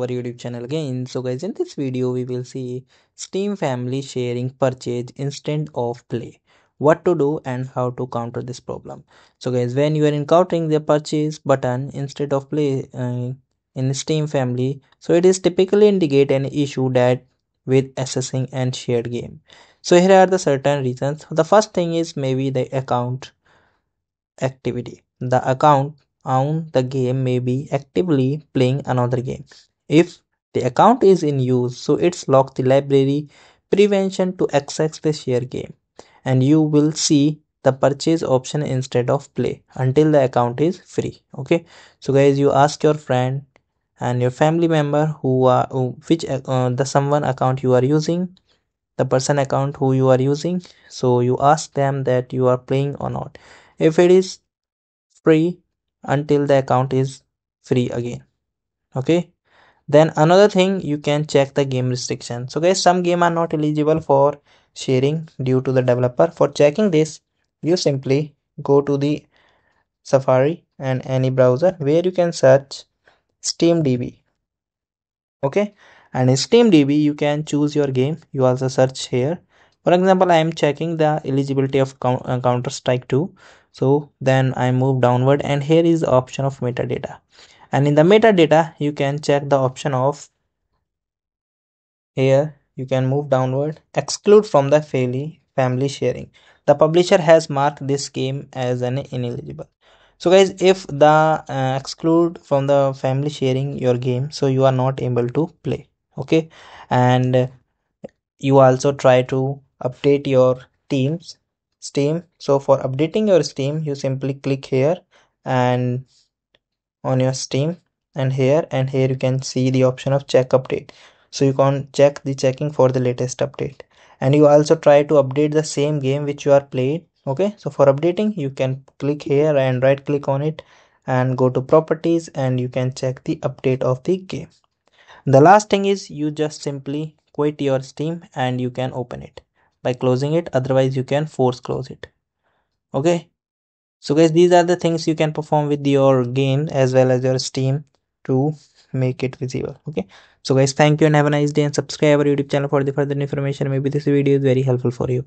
our youtube channel again. So guys in this video we will see steam family sharing purchase instead of play. What to do and how to counter this problem. So guys when you are encountering the purchase button instead of play uh, in steam family so it is typically indicate an issue that with accessing and shared game. So here are the certain reasons. The first thing is maybe the account activity. The account on the game may be actively playing another game. If the account is in use, so it's lock the library prevention to access the share game. And you will see the purchase option instead of play until the account is free. Okay? So guys you ask your friend and your family member who are which uh, the someone account you are using the person account who you are using. So you ask them that you are playing or not. If it is free until the account is free again. Okay then another thing you can check the game restriction. So guys some game are not eligible for sharing due to the developer. For checking this you simply go to the safari and any browser where you can search steamdb. Okay? And in steamdb you can choose your game. You also search here. For example i am checking the eligibility of uh, counter strike 2 so then i move downward and here is the option of metadata and in the metadata you can check the option of here you can move downward exclude from the family family sharing. The publisher has marked this game as an ineligible. So guys if the uh, exclude from the family sharing your game so you are not able to play okay? And you also try to update your teams steam. So for updating your steam you simply click here and on your steam and here and here you can see the option of check update. So you can check the checking for the latest update. And you also try to update the same game which you are played okay? So for updating you can click here and right click on it and go to properties and you can check the update of the game. The last thing is you just simply quit your steam and you can open it. By closing it otherwise you can force close it okay so guys these are the things you can perform with your game as well as your steam to make it visible okay? So guys thank you and have a nice day and subscribe our youtube channel for the further information. Maybe this video is very helpful for you